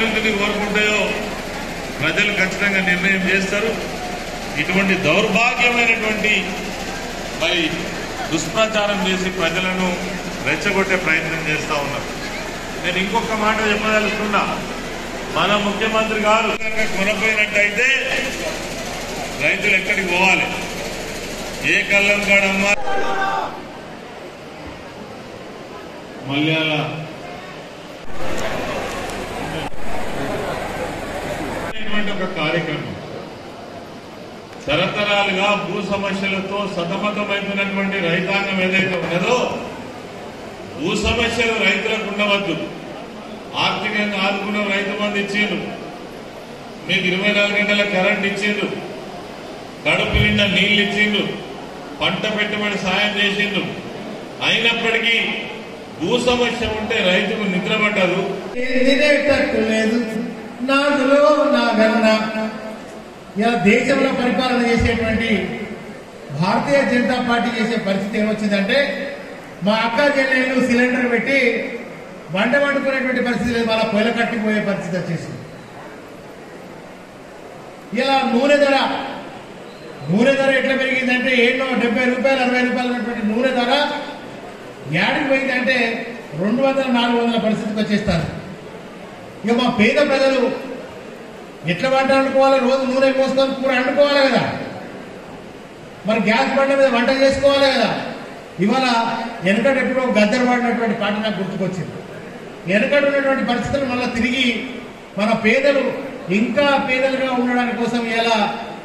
అభివృద్ధిని కోరుకుంటాయో ప్రజలు ఖచ్చితంగా నిర్ణయం చేస్తారు. ఇటువంటి దౌర్భాగ్యమైనటువంటి మరి దుష్ప్రచారం చేసి ప్రజలను రెచ్చగొట్టే ప్రయత్నం చేస్తా ఉన్నారు. నేను ఇంకొక మాట చెప్పదలుచుకున్నా. మన ముఖ్యమంత్రి గారు కొనపోయినట్టయితే రైతులు ఎక్కడికి పోవాలి? ఏ కళ్ళం కాడమ్మా? మల్యాల అనేటువంటి ఒక కార్యక్రమం. తరతరాలుగా భూ సమస్యలతో సతమతమైపోయినటువంటి రైతాంగం ఏదైతే ఉన్నదో భూ సమస్యలు రైతులకు ఉండవద్దు. ఆర్థికంగా ఆదుకున్న రైతు మంది ఇచ్చిండు మీకు ఇరవై నాలుగు గంటల కరెంట్ ఇచ్చిండు కడుపు నిండా నీళ్ళు ఇచ్చిండు పంట పెట్టుబడి సాయం చేసిండు అయినప్పటికీ భూ సమస్య ఉంటే రైతుకు నిద్ర పట్టదు. నాదులో నా గన్న ఇలా దేశంలో పరిపాలన చేసేటువంటి భారతీయ జనతా పార్టీ చేసే పరిస్థితి ఏమొచ్చిందంటే మా అక్క చెల్లెళ్ళు సిలిండర్ పెట్టి వంట వండుకునేటువంటి పరిస్థితి లేదు వాళ్ళ పొయ్యిల కట్టిపోయే పరిస్థితి వచ్చేసింది. ఇలా నూనె ధర నూనె ధర ఎట్లా పెరిగిందంటే ఏడో డెబ్బై రూపాయలు అరవై రూపాయలు ఉన్నటువంటి నూనె ధర యాడికి పోయిందంటే రెండు వందల నాలుగు వందల పరిస్థితికి వచ్చేస్తారు. ఇక మా పేద ప్రజలు ఎట్లా వంట వండుకోవాలి రోజు నూనె పోసుకొని కూర వండుకోవాలి కదా? మరి గ్యాస్ బండ మీద వంట చేసుకోవాలి కదా? ఇవాళ వెనకట ఎప్పుడో గద్దరు పడినటువంటి పాట నాకు గుర్తుకొచ్చింది. వెనకటి ఉన్నటువంటి పరిస్థితులు మళ్ళీ తిరిగి మన పేదలు ఇంకా పేదలుగా ఉండడానికి కోసం ఇలా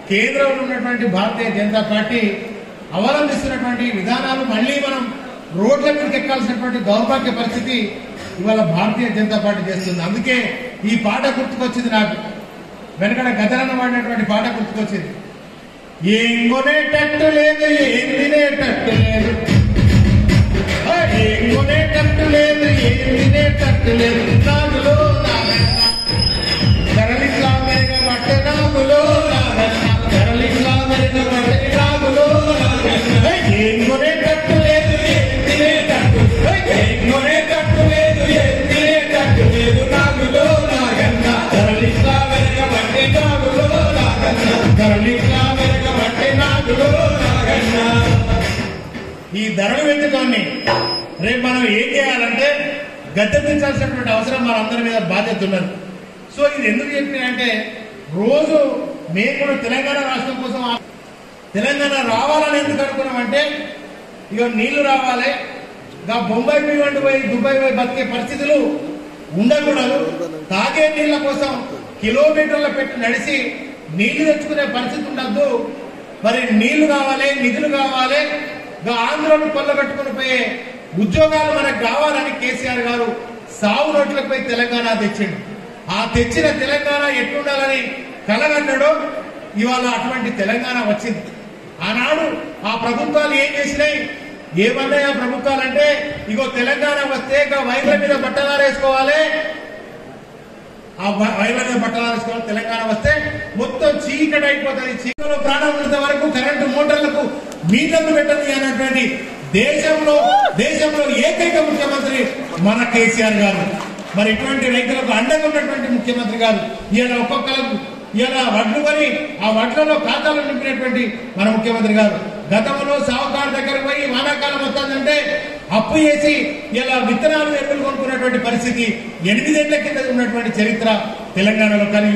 కేంద్రంలో ఉన్నటువంటి భారతీయ జనతా పార్టీ అవలంబిస్తున్నటువంటి విధానాలు మళ్ళీ మనం రోడ్ల మీదకి ఎక్కాల్సినటువంటి దౌర్భాగ్య పరిస్థితి ఇవాళ భారతీయ జనతా పార్టీ చేస్తుంది. అందుకే ఈ పాట గుర్తుకొచ్చింది నాకు. వెనకడ గదరన్న వాడినటువంటి పాట గుర్తుకొచ్చింది. ఏం కొనేటట్టు లేదు ఏం తినేటట్టు లేదు. ఏం కొనేటట్టు లేదు ఏం తినేటట్టు లేదు. నాగులో నాగన్న ధరలిట్లా మెరగబట్టే నాగులో నాగన్న ధరలిట్లా మెరగబట్టే నాగులో ఏం కొనే ఈ ధరలు పెంచుకొని రేపు మనం ఏం చేయాలంటే గద్దెదించాల్సినటువంటి అవసరం మనందరి మీద బాధ్యత ఉన్నది. సో ఇది ఎందుకు చెప్పినంటే రోజు మేము కూడా తెలంగాణ రాష్ట్రం కోసం తెలంగాణ రావాలని ఎందుకు అనుకున్నామంటే ఇక నీళ్ళు రావాలి ఇక బొంబాయి పోయి పోయి దుబాయ్ పోయి బతికే పరిస్థితులు ఉండకూడదు. తాగే నీళ్ళ కోసం కిలోమీటర్ల పెట్టి నడిచి నీళ్ళు తెచ్చుకునే పరిస్థితి ఉండద్దు. మరి నీళ్ళు కావాలి నిధులు కావాలి ఆంధ్రను కొల్లగట్టుకుని పోయే ఉద్యోగాలు మనకు కావాలని కేసీఆర్ గారు సాగు రోడ్లపై తెలంగాణ తెచ్చిండు. ఆ తెచ్చిన తెలంగాణ ఎట్లుండాలని కలగన్నాడో ఇవాళ అటువంటి తెలంగాణ వచ్చింది. ఆనాడు ఆ ప్రభుత్వాలు ఏం చేసినాయి? ఏమన్నాయి ఆ ప్రభుత్వాలు అంటే ఇగో తెలంగాణ వస్తే ఇక వైర్ల మీద బట్టలారేసుకోవాలి ఆ వైర్ల మీద బట్టలారేసుకోవాలి తెలంగాణ వస్తే మొత్తం చీకటి అయిపోతుంది చీకలో ప్రాణం ఉన్నంత వరకు మీటర్లు పెట్టదు అనేటువంటి దేశంలో దేశంలో ఏకైక ముఖ్యమంత్రి మన కేసీఆర్ గారు. మరి ఇటువంటి రైతులకు అండగా ఉన్నటువంటి ముఖ్యమంత్రి గారు. ఇలా ఒక్కొక్కరికి ఇలా వడ్లు కొని ఆ వడ్లలో ఖాతాలు నింపినటువంటి మన ముఖ్యమంత్రి గారు. గతంలో సావుకారు దగ్గర పోయి వానాకాలం వస్తుందంటే అప్పు చేసి ఇలా విత్తనాలు ఎరువులు కొనుక్కున్నటువంటి పరిస్థితి ఎనిమిదేళ్ళ కింద ఉన్నటువంటి చరిత్ర తెలంగాణలో కానీ